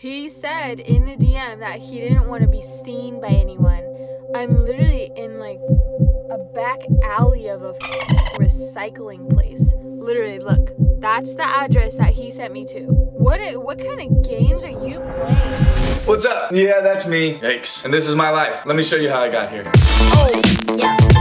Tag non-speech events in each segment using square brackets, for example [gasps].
He said in the DM that he didn't want to be seen by anyone. I'm literally in like a back alley of a recycling place. Literally, look. That's the address that he sent me to. What what kind of games are you playing? What's up? Yeah, that's me. Yikes. And this is my life. Let me show you how I got here. Oh, yeah.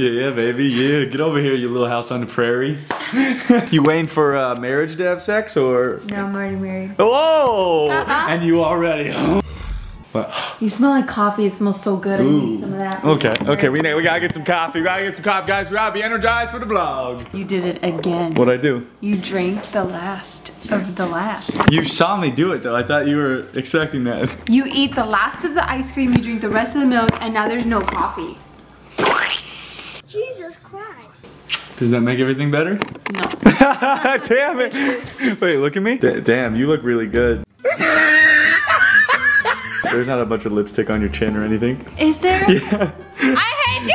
Yeah, yeah, baby. Yeah, get over here, you little house on the prairies. [laughs] you waiting for uh, marriage to have sex or? No, I'm already married. Oh! Uh-huh. And you already. what? You smell like coffee. It smells so good. I need some of that. Okay, okay, we we gotta get some coffee. We gotta get some coffee, guys. We gotta be energized for the vlog. You did it again. What'd I do? You drank the last of the last. You saw me do it though. I thought you were expecting that. You eat the last of the ice cream, you drink the rest of the milk, and now there's no coffee. Jesus Christ. Does that make everything better? No. [laughs] damn it. Wait, look at me. D damn, you look really good. There's not a bunch of lipstick on your chin or anything. Is there? [laughs] Yeah. I hate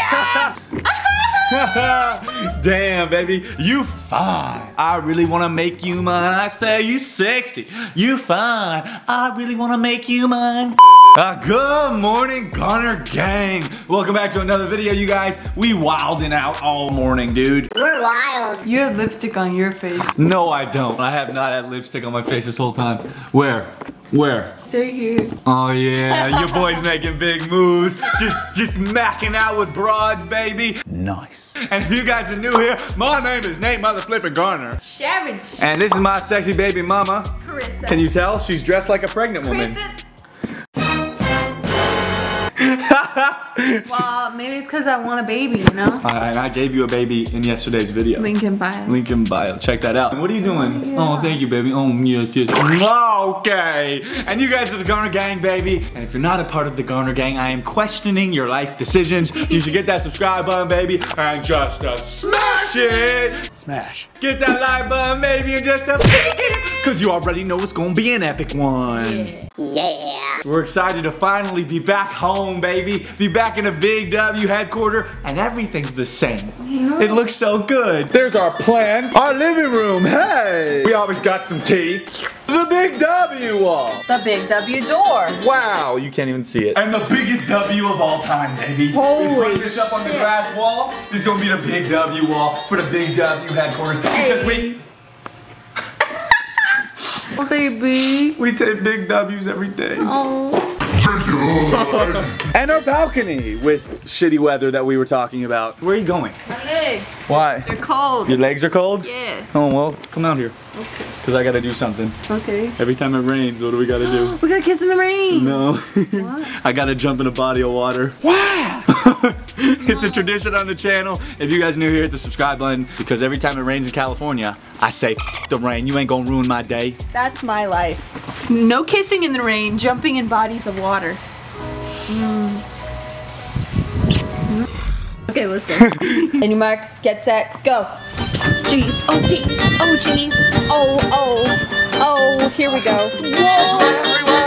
you! [laughs] Damn, baby, you fine. I really wanna make you mine. I say you sexy. You fine. I really wanna make you mine. Uh, good morning, Garner Gang. Welcome back to another video, you guys. We wilding out all morning, dude. We're wild. You have lipstick on your face. No, I don't. I have not had lipstick on my face this whole time. Where? Where? It's right here. Oh yeah, your boy's making big moves. Just just macking out with broads, baby. Nice. And if you guys are new here, my name is Nate Mother Flippin' Garner. Sharon. And this is my sexy baby mama. Karissa. Can you tell? She's dressed like a pregnant woman. Karissa. [laughs] well, maybe it's because I want a baby, you know? And I gave you a baby in yesterday's video. Lincoln bio. Link in bio. Check that out. And what are you doing? Oh, thank you, baby. Oh, yes, yes. Okay. And you guys are the Garner Gang, baby. And if you're not a part of the Garner Gang, I am questioning your life decisions. You should get that subscribe button, baby, and just uh, smash it. Smash. Get that like button, baby, and just a uh, Cause you already know it's gonna be an epic one. Yeah. We're excited to finally be back home, baby. Be back in a Big W headquarter, and everything's the same. It looks so good. There's our plant, our living room. Hey! We always got some tea. The Big W wall. The big W door. Wow, you can't even see it. And the biggest W of all time, baby. we Holy put this up on the shit. glass wall. This is gonna be the Big W wall for the Big W headquarters. Because we Oh, baby. we take big W's every day. Oh. [laughs] And our balcony with shitty weather that we were talking about. Where are you going? My legs. Why? They're cold. Your legs are cold? Yeah. Oh, well, come out here. Okay. Because I gotta do something. Okay. Every time it rains, what do we gotta do? [gasps] We got to kiss in the rain. No. What? [laughs] I gotta jump in a body of water. Wow! [laughs] it's a tradition on the channel. If you guys new here, hit the subscribe button because every time it rains in California, I say, F the rain, you ain't gonna ruin my day. That's my life. No kissing in the rain, jumping in bodies of water. Mm. Okay, let's go. [laughs] Any marks, get set, go. Jeez, oh jeez, oh jeez, oh, oh, oh, here we go. Whoa,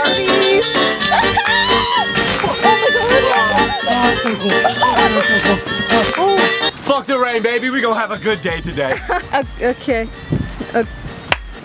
jeez. [laughs] oh my god. Fuck the rain, baby. We gonna have a good day today. [laughs] Okay. Okay.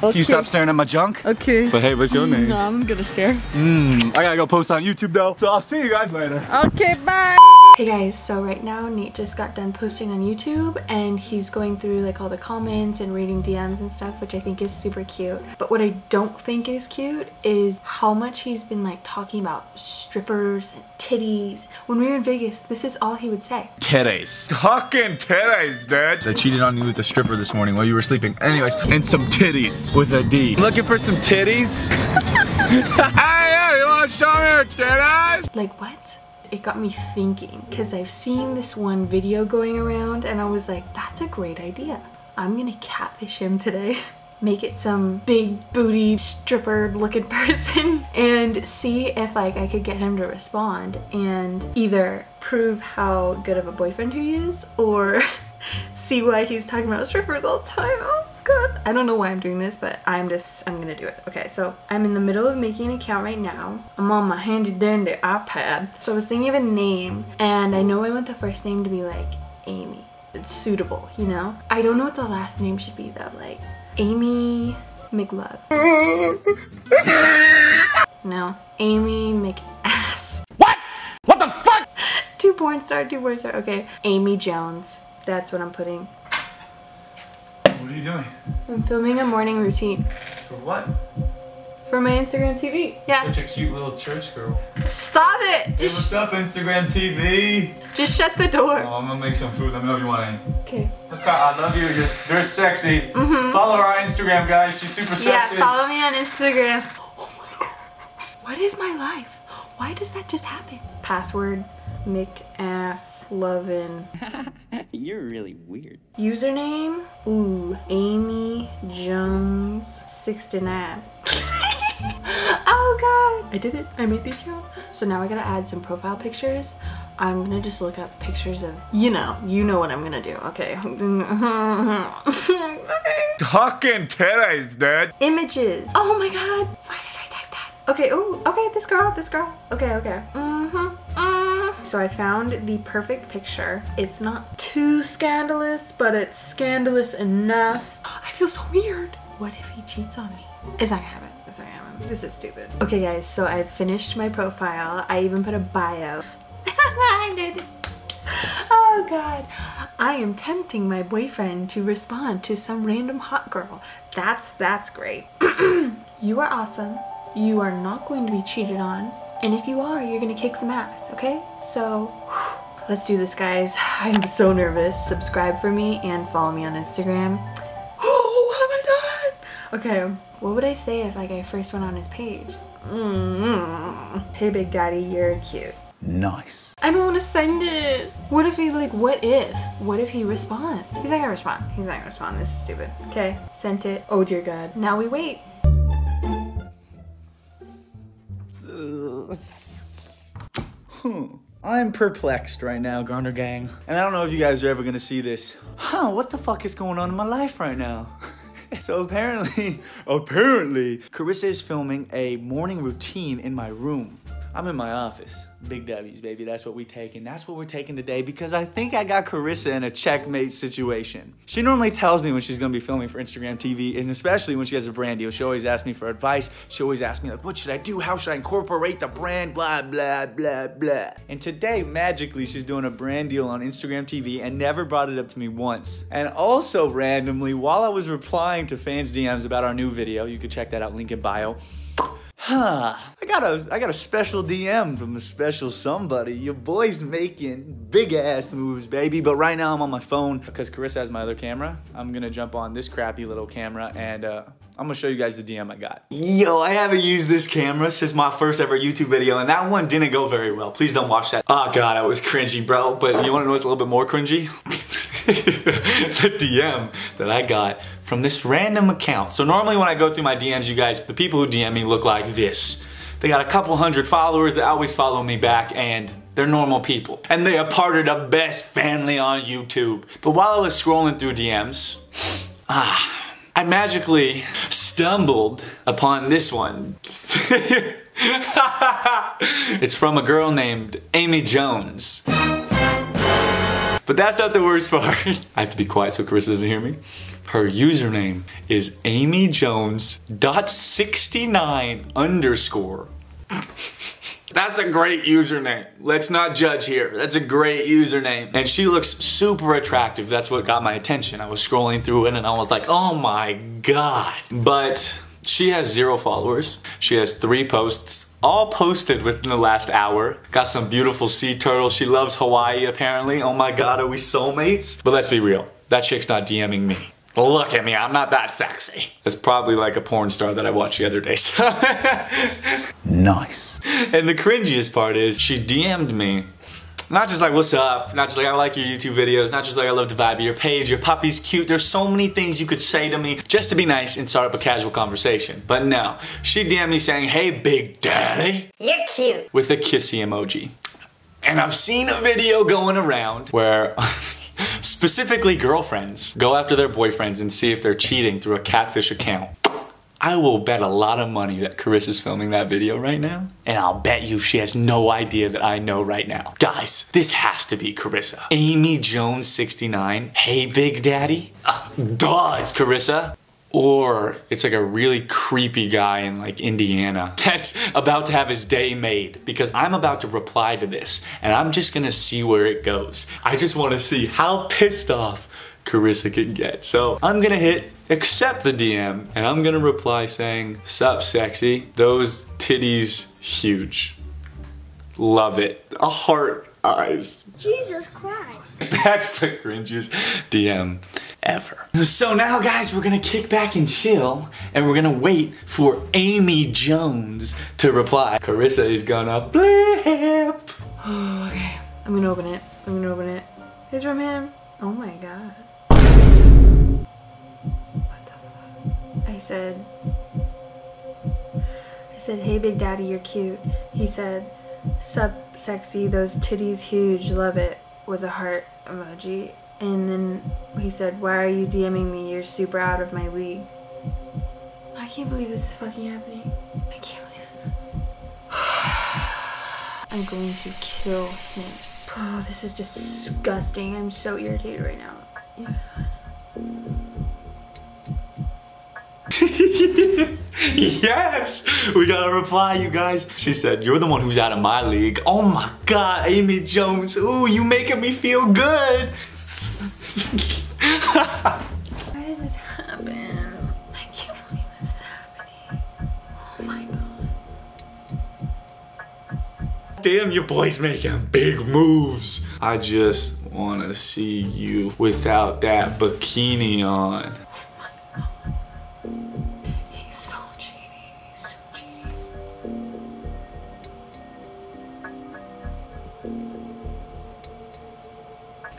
Can you stop staring at my junk? Okay. But hey, what's your name? No, I'm gonna stare. Mm, I gotta go post on YouTube though. So I'll see you guys later. Okay, bye. Hey guys, so right now Nate just got done posting on YouTube and he's going through like all the comments and reading DMs and stuff, which I think is super cute. But what I don't think is cute is how much he's been like talking about strippers and titties. When we were in Vegas, this is all he would say. Titties. Fucking titties, dude. I cheated on you with a stripper this morning while you were sleeping. Anyways, and some titties with a D. Looking for some titties? [laughs] hey, yeah, you wanna show me your titties? Like what? It got me thinking because I've seen this one video going around and I was like, that's a great idea. I'm gonna catfish him today. [laughs] Make it some big booty stripper looking [laughs] person and see if like I could get him to respond and either prove how good of a boyfriend he is or [laughs] see why he's talking about strippers all the time. God. I don't know why I'm doing this, but I'm just, I'm gonna do it. Okay, so I'm in the middle of making an account right now. I'm on my handy dandy iPad. So I was thinking of a name, and I know I want the first name to be like Amy. It's suitable, you know? I don't know what the last name should be though, like Amy McLove. [laughs] no, Amy McAss. What? What the fuck? [laughs] Two porn star, two porn star. Okay, Amy Jones. That's what I'm putting. What are you doing? I'm filming a morning routine For what? for my Instagram TV. Yeah. Such a cute little church girl. Stop it! Hey, Just, what's up, Instagram TV? just shut the door. Oh, I'm gonna make some food. Let me know if you want any. Okay. Okay, I love you. You're, you're sexy. Mm -hmm. Follow our Instagram, guys. She's super Mm-hmm. Yeah, sexy. follow me on Instagram. Oh my god. What is my life? Why does that just happen? Password McAsslovin. [laughs] You're really weird. Username? Ooh, Amy Jones 69. [laughs] oh god. I did it. I made the account. So now I gotta add some profile pictures. I'm gonna just look up pictures of, you know, you know what I'm gonna do. Okay. [laughs] Fucking titties, dude. Images. Oh my god. Why did I type that? Okay, oh, okay, this girl, this girl. Okay, okay. Mm-hmm. So I found the perfect picture. It's not too scandalous, but it's scandalous enough. [gasps] I feel so weird. What if he cheats on me? It's not gonna happen. It's not gonna happen. This is stupid. Okay guys, so I've finished my profile. I even put a bio. [laughs] I did it. Oh god. I am tempting my boyfriend to respond to some random hot girl. That's that's great. [clears throat] you are awesome. You are not going to be cheated on. And if you are, you're gonna kick some ass, okay? So let's do this guys. [sighs] I'm so nervous. Subscribe for me and follow me on Instagram. [gasps] Oh, what have I done? Okay, what would I say if like I first went on his page? Mm-hmm. Hey Big Daddy, you're cute. Nice. I don't want to send it. What if he like, what if? What if he responds? He's not gonna respond. He's not gonna respond. This is stupid. Okay, sent it. Oh dear God. Now we wait. Hmm. I'm perplexed right now, Garner Gang. And I don't know if you guys are ever gonna see this. Huh, what the fuck is going on in my life right now? [laughs] so apparently, [laughs] apparently, Karissa is filming a morning routine in my room. I'm in my office. Big W's, baby. That's what we taking. That's what we're taking today because I think I got Karissa in a checkmate situation. She normally tells me when she's gonna be filming for Instagram TV, and especially when she has a brand deal, she always asks me for advice. She always asks me like, what should I do? How should I incorporate the brand? Blah, blah, blah, blah. And today, magically, she's doing a brand deal on Instagram TV and never brought it up to me once. And also randomly, while I was replying to fans' DMs about our new video, you could check that out, link in bio, Huh. I got a I got a special DM from a special somebody. Your boy's making big ass moves, baby. But right now I'm on my phone because Karissa has my other camera. I'm gonna jump on this crappy little camera and uh, I'm gonna show you guys the DM I got. Yo, I haven't used this camera since my first ever YouTube video, and that one didn't go very well. Please don't watch that. Oh god, I was cringy, bro. But you wanna know what's a little bit more cringy? [laughs] the DM that I got from this random account. So normally when I go through my DMs, you guys, the people who DM me look like this. They got a couple hundred followers that always follow me back and they're normal people. And they are part of the best family on YouTube. But while I was scrolling through DMs, ah, I magically stumbled upon this one. [laughs] it's from a girl named Amy Jones. But that's not the worst part. [laughs] I have to be quiet so Karissa doesn't hear me. Her username is Amy Jones dot 69 underscore. That's a great username. Let's not judge here. That's a great username. And she looks super attractive. That's what got my attention. I was scrolling through it and I was like, oh my God. But she has zero followers. She has three posts all posted within the last hour. Got some beautiful sea turtles. She loves Hawaii apparently. Oh my god, are we soulmates? But let's be real, that chick's not DMing me. Look at me, I'm not that sexy. That's probably like a porn star that I watched the other day. [laughs] nice. And the cringiest part is she DM'd me not just like, what's up? Not just like, I like your YouTube videos. Not just like, I love the vibe of your page. Your puppy's cute. There's so many things you could say to me just to be nice and start up a casual conversation. But no, she DM'd me saying, hey, big daddy. You're cute. With a kissy emoji. And I've seen a video going around where [laughs] specifically girlfriends go after their boyfriends and see if they're cheating through a catfish account. I will bet a lot of money that Karissa's filming that video right now. And I'll bet you she has no idea that I know right now. Guys, this has to be Karissa. Amy Jones 69. Hey, Big Daddy. Uh, duh, it's Karissa. or it's like a really creepy guy in like Indiana [laughs] that's about to have his day made because I'm about to reply to this and I'm just gonna see where it goes. I just wanna see how pissed off Karissa can get. So I'm gonna hit accept the DM and I'm gonna reply saying, Sup sexy, those titties huge. Love it. A heart eyes. Jesus Christ. [laughs] That's the cringiest DM ever. So now guys, we're gonna kick back and chill and we're gonna wait for Amy Jones to reply. Karissa is gonna blip. [sighs] Okay, I'm gonna open it. I'm gonna open it. It's from him. Oh my god. Said, I said, hey big daddy, you're cute. He said, sup sexy, those titties huge, love it, with a heart emoji. And then he said, why are you DMing me? You're super out of my league. I can't believe this is fucking happening. I can't believe this. [sighs] I'm going to kill him. Oh, this is disgusting. I'm so irritated right now. [laughs] yes, we got a reply, you guys. She said, you're the one who's out of my league. Oh my God, Amy Jones. Ooh, you making me feel good. Why does this happen? I can't believe this is happening. Oh my god. Damn, your boy's making big moves. I just wanna see you without that bikini on.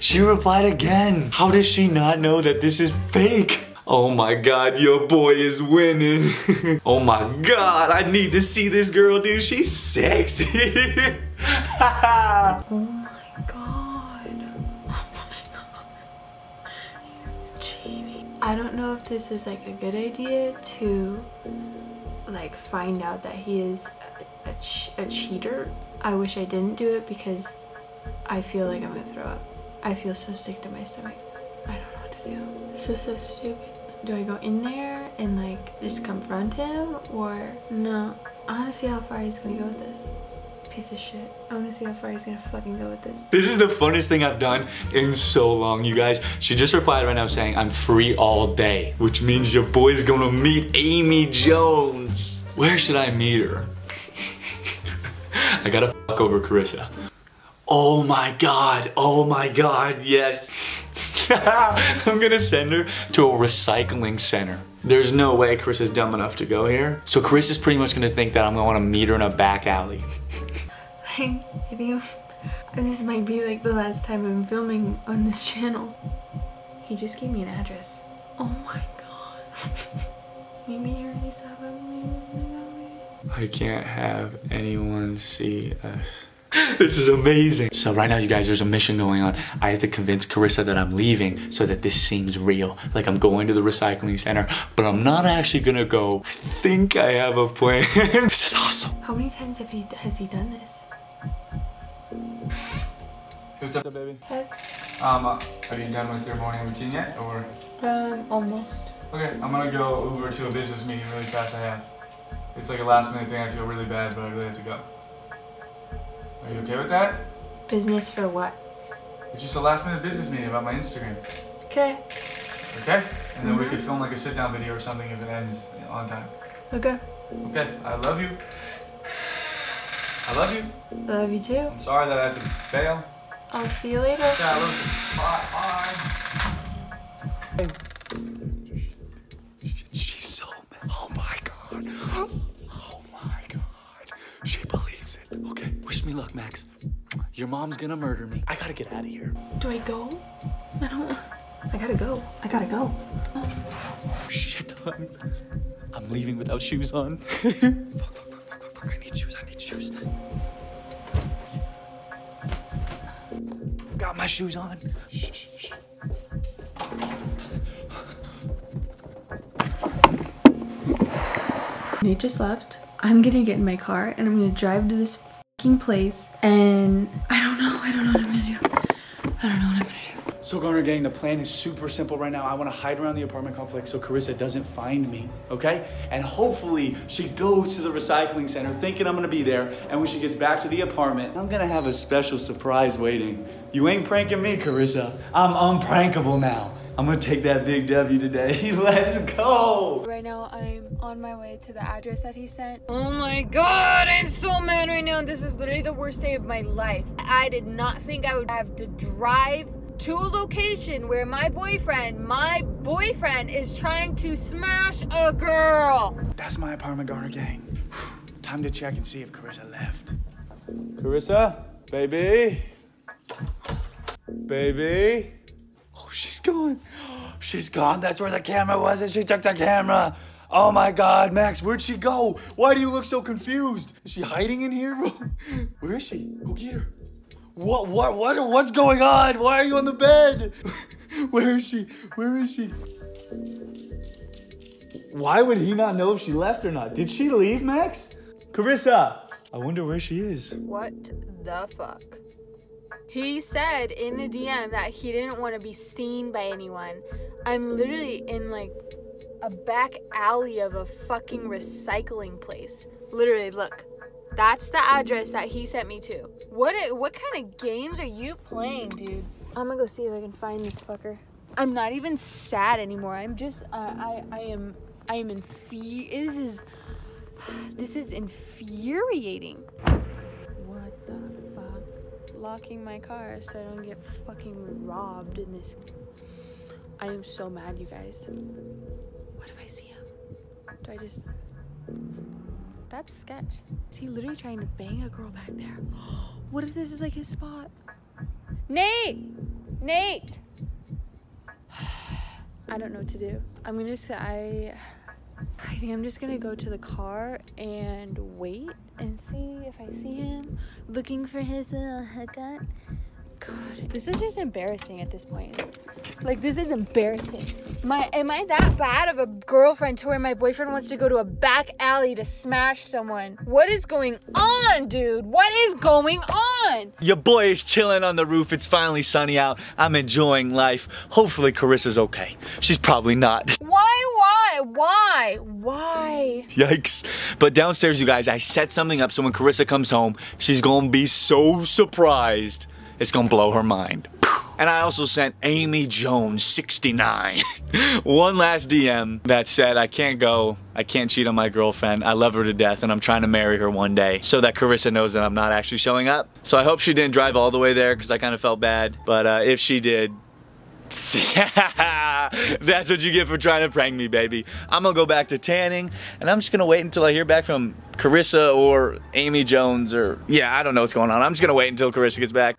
She replied again. How does she not know that this is fake? Oh my god, your boy is winning. [laughs] oh my god, I need to see this girl, dude. She's sexy. Oh my god. Oh my god. He's cheating. I don't know if this is like a good idea to like find out that he is a, a, ch- a cheater. I wish I didn't do it because I feel like I'm gonna throw up. I feel so sick to my stomach. I don't know what to do. This is so stupid. Do I go in there and like just confront him or no? I wanna see how far he's gonna go with this. Piece of shit. I wanna see how far he's gonna fucking go with this. this is the funnest thing I've done in so long, you guys. She just replied right now saying, I'm free all day, which means your boy's gonna meet Amy Jones. Where should I meet her? [laughs] I gotta fuck over Karissa. Oh my god, oh my god, yes. [laughs] I'm gonna send her to a recycling center. There's no way Chris is dumb enough to go here. So Chris is pretty much gonna think that I'm gonna wanna meet her in a back alley. [laughs] I think this might be like the last time I'm filming on this channel. He just gave me an address. Oh my god. Meet me here ASAP. I'm leaving. I can't have anyone see us. [laughs] This is amazing. So right now, you guys, there's a mission going on. I have to convince Karissa that I'm leaving so that this seems real. Like I'm going to the recycling center, but I'm not actually gonna go. I think I have a plan. [laughs] this is awesome. How many times have he has he done this? What's up, baby? Hey. Um, are you done with your morning routine yet, or? Um, almost. Okay, I'm gonna go Uber to a business meeting really fast. I have. It's like a last minute thing. I feel really bad, but I really have to go. Are you okay with that? Business for what? It's just a last minute business meeting about my Instagram. Okay. Okay? And then we mm-hmm. could film like a sit down video or something if it ends on time. Okay. Okay, I love you. I love you. Love you too. I'm sorry that I had to fail. I'll see you later. Yeah, I love you. Bye. Bye. Me luck, Max. Your mom's gonna murder me. I gotta get out of here. Do I go? I don't. I gotta go. I gotta go. Oh, shit. I'm, I'm leaving without shoes on. fuck, [laughs] fuck, fuck, fuck, fuck, fuck. I need shoes. I need shoes. Got my shoes on. Shh, shh, shh. Nate just left. I'm gonna get in my car and I'm gonna drive to this place and I don't know. I don't know what I'm gonna do. I don't know what I'm gonna do. So Garner gang, the plan is super simple right now. I want to hide around the apartment complex so Karissa doesn't find me, okay? And hopefully she goes to the recycling center thinking I'm gonna be there, and when she gets back to the apartment, I'm gonna have a special surprise waiting. You ain't pranking me, Karissa. I'm unprankable now. I'm gonna take that big W today. [laughs] Let's go. Right now, I'm on my way to the address that he sent. Oh my god, I'm so mad right now. And this is literally the worst day of my life. I did not think I would have to drive to a location where my boyfriend, my boyfriend is trying to smash a girl. That's my apartment, Garner gang. Time to check and see if Karissa left. Karissa, baby, baby. She's gone. She's gone. That's where the camera was, and she took the camera. Oh my God, Max, where'd she go? Why do you look so confused? Is she hiding in here? [laughs] Where is she? Go get her. What? What? What? What's going on? Why are you on the bed? [laughs] Where is she? Where is she? Why would he not know if she left or not? Did she leave, Max? Karissa, I wonder where she is. What the fuck? He said in the DM that he didn't want to be seen by anyone. I'm literally in like a back alley of a fucking recycling place. Literally, look. That's the address that he sent me to. What what kind of games are you playing, dude? I'm gonna go see if I can find this fucker. I'm not even sad anymore. I'm just uh, I I am I am infu- This is [sighs] this is infuriating. Locking my car so I don't get fucking robbed in this. I am so mad, you guys. What if I see him? Do I just. That's sketch. Is he literally trying to bang a girl back there? [gasps] What if this is like his spot? Nate! Nate! [sighs] I don't know what to do. I'm gonna just, I. I think I'm just gonna go to the car and wait and see if I see him looking for his uh, haircut. God, this is just embarrassing at this point. Like this is embarrassing. My am I that bad of a girlfriend to where my boyfriend wants to go to a back alley to smash someone? What is going on, dude? What is going on? Your boy is chilling on the roof. It's finally sunny out. I'm enjoying life. Hopefully, Karissa's okay. She's probably not. Why? Why? Why? Yikes. But downstairs, you guys, I set something up so when Karissa comes home, she's gonna be so surprised. It's gonna blow her mind. And I also sent Amy Jones 69 [laughs] one last DM that said I can't go, I can't cheat on my girlfriend, I love her to death and I'm trying to marry her one day so that Karissa knows that I'm not actually showing up. So I hope she didn't drive all the way there because I kind of felt bad. But uh, if she did, [laughs] that's what you get for trying to prank me, baby. I'm gonna go back to tanning, and I'm just gonna wait until I hear back from Karissa or Amy Jones or yeah, I don't know what's going on. I'm just gonna wait until Karissa gets back.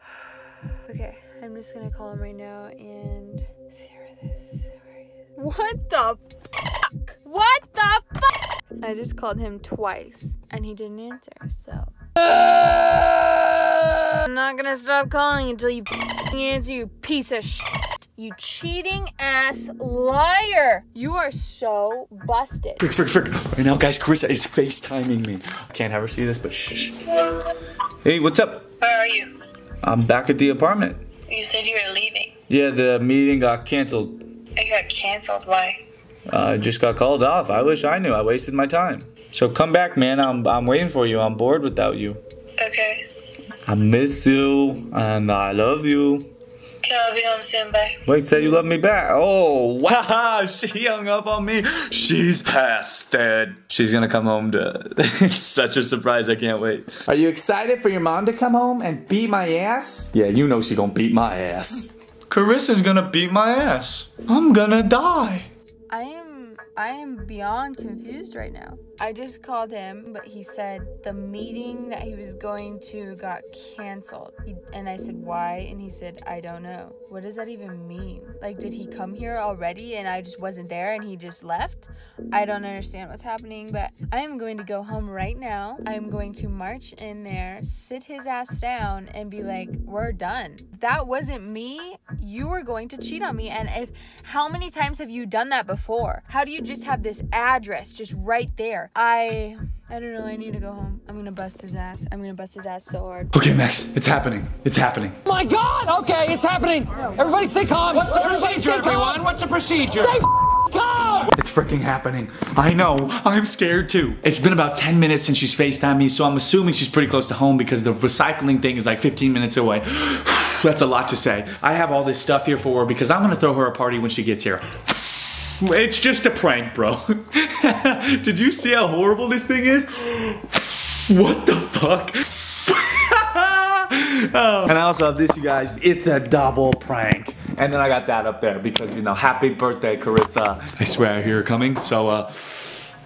Okay, I'm just gonna call him right now and see where this. Where he is. What the fuck? What the fuck? I just called him twice and he didn't answer, so. [laughs] I'm not gonna stop calling until you [laughs] answer, you piece of shit. You cheating ass liar. You are so busted. Frick, frick, frick. Right now, guys, Karissa is FaceTiming me. Can't have her see this, but shh. Hey, what's up? Where are you? I'm back at the apartment. You said you were leaving. Yeah, the meeting got canceled. It got canceled. Why? I uh, just got called off. I wish I knew. I wasted my time. So come back, man. I'm I'm waiting for you. I'm bored without you. Okay. I miss you and I love you. Okay, I'll be home soon. Bye. Wait, say you love me back. Oh, wow. [laughs] She hung up on me. She's past dead. She's gonna come home to. it's [laughs] such a surprise. I can't wait. Are you excited for your mom to come home and beat my ass? Yeah, you know she gonna beat my ass. Karissa's gonna beat my ass. I'm gonna die. I am I am beyond confused right now. I just called him, but he said the meeting that he was going to got canceled. He, and I said, why? And he said, I don't know. What does that even mean? Like, did he come here already and I just wasn't there and he just left? I don't understand what's happening, but I am going to go home right now. I'm going to march in there, sit his ass down, and be like, we're done. If that wasn't me, you were going to cheat on me. And if, how many times have you done that before? How do you just have this address just right there? I I don't know. I need to go home. I'm gonna bust his ass. I'm gonna bust his ass so hard. Okay, Max, it's happening. It's happening. My God! Okay, it's happening. Everybody stay calm. What's the procedure, everyone? What's the procedure? Stay calm. It's freaking happening. I know. I'm scared too. It's been about 10 minutes since she's FaceTimed me, so I'm assuming she's pretty close to home because the recycling thing is like 15 minutes away. [sighs] That's a lot to say. I have all this stuff here for her because I'm gonna throw her a party when she gets here. It's just a prank, bro. [laughs] Did you see how horrible this thing is? What the fuck? [laughs] Oh. And I also have this, you guys. It's a double prank. And then I got that up there because, you know, happy birthday, Karissa. I swear I hear her coming. So, uh,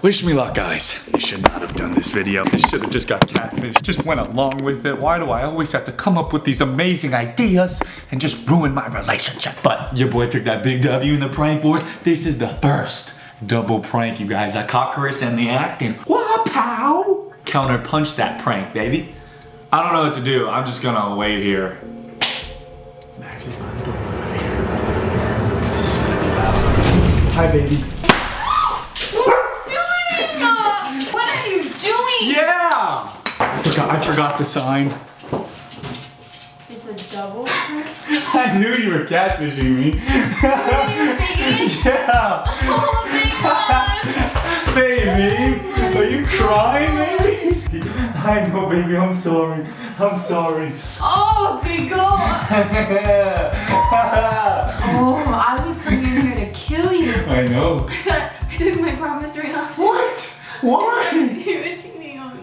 wish me luck, guys. I should not have done this video. I should have just got catfish. Just went along with it. Why do I always have to come up with these amazing ideas and just ruin my relationship? But your boy took that big W in the prank wars. This is the first double prank, you guys. I caught Karissa in the act and wah pow! Counter punch that prank, baby. I don't know what to do. I'm just gonna wait here. Max is by the door. This is gonna be loud. Hi, baby. what are you doing? Yeah! I forgot, I forgot the sign. It's a double. [laughs] I knew you were catfishing me. [laughs] yeah! Oh my [laughs] god! Baby! Are you crying, baby? I know, baby. I'm sorry. I'm sorry. Oh, thank god! Oh, I was coming in here to kill you. I know. I took my promise ring off. What? Why?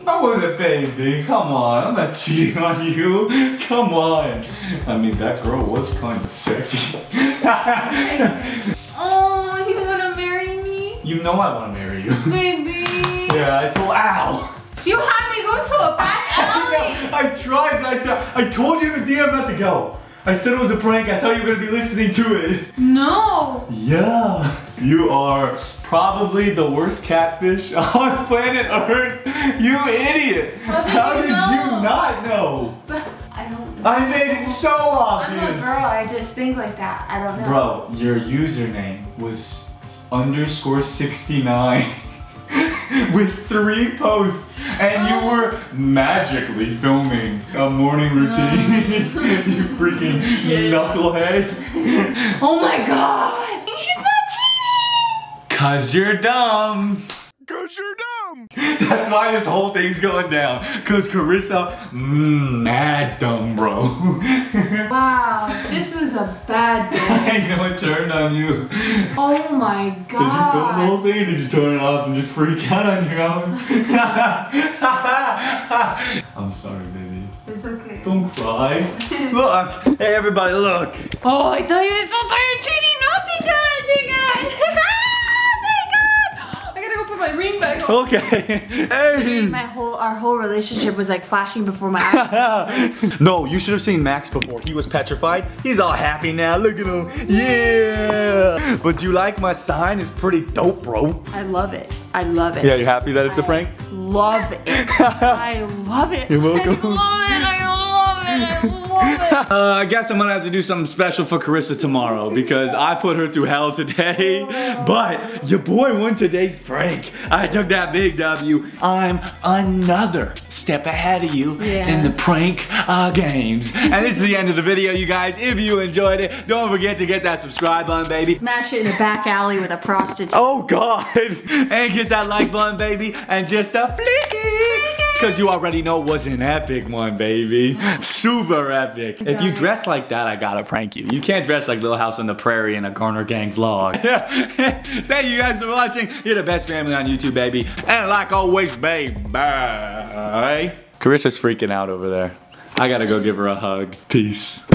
You were cheating on me. I wasn't, baby. Come on. I'm not cheating on you. Come on. I mean, that girl was kind of sexy. [laughs] Oh, you wanna marry me? you know I want to marry you. Baby. Yeah, I told. Ow! You had me go to a back [laughs] alley. I tried. I told you in the DM not to go. I said it was a prank. I thought you were gonna be listening to it. No. Yeah. You are probably the worst catfish [laughs] on planet Earth. You idiot. How did you did you not know? But I don't. I made it so obvious. I'm a girl. I just think like that. I don't know. Bro, your username was underscore 69 [laughs] with three posts and you oh. were magically filming a morning oh. routine. [laughs] you freaking knucklehead. Oh my god. He's not cheating. Cause you're dumb. Cause you're dumb. [laughs] That's why this whole thing's going down. Cause Karissa, mm, mad dumb, bro. [laughs] Wow. This was a bad day. [laughs] I know it turned on you. Oh my god. Did you film the whole thing or did you turn it off and just freak out on your own? I'm sorry, baby. It's okay. Don't cry. look! Hey, everybody, look! Oh, I thought you were so tired cheating. No, thank God. Put my ring back on. Okay. Hey! My whole, our whole relationship was like flashing before my eyes. [laughs] no, you should have seen Max before. He was petrified. He's all happy now. Look at him. Yeah! But do you like my sign? It's pretty dope, bro. I love it. I love it. Yeah, you happy that it's a prank? Love it. [laughs] I love it. You're welcome. Uh, I guess I'm gonna have to do something special for Karissa tomorrow because I put her through hell today. [laughs] But your boy won today's prank. I took that big W. I'm another step ahead of you Yeah. in the prank uh, games. And this is the end of the video, you guys. If you enjoyed it, don't forget to get that subscribe button, baby. Smash it in a back alley with a prostitute. Oh God! [laughs] And get that like button, baby, and just a flicky! Cause you already know it was an epic one, baby. Super epic. If you dress like that, I gotta prank you. You can't dress like Little House on the Prairie in a Garner Gang vlog. [laughs] Thank you guys for watching. You're the best family on YouTube, baby. And like always, baby. Bye. Karissa's freaking out over there. I gotta go give her a hug. Peace.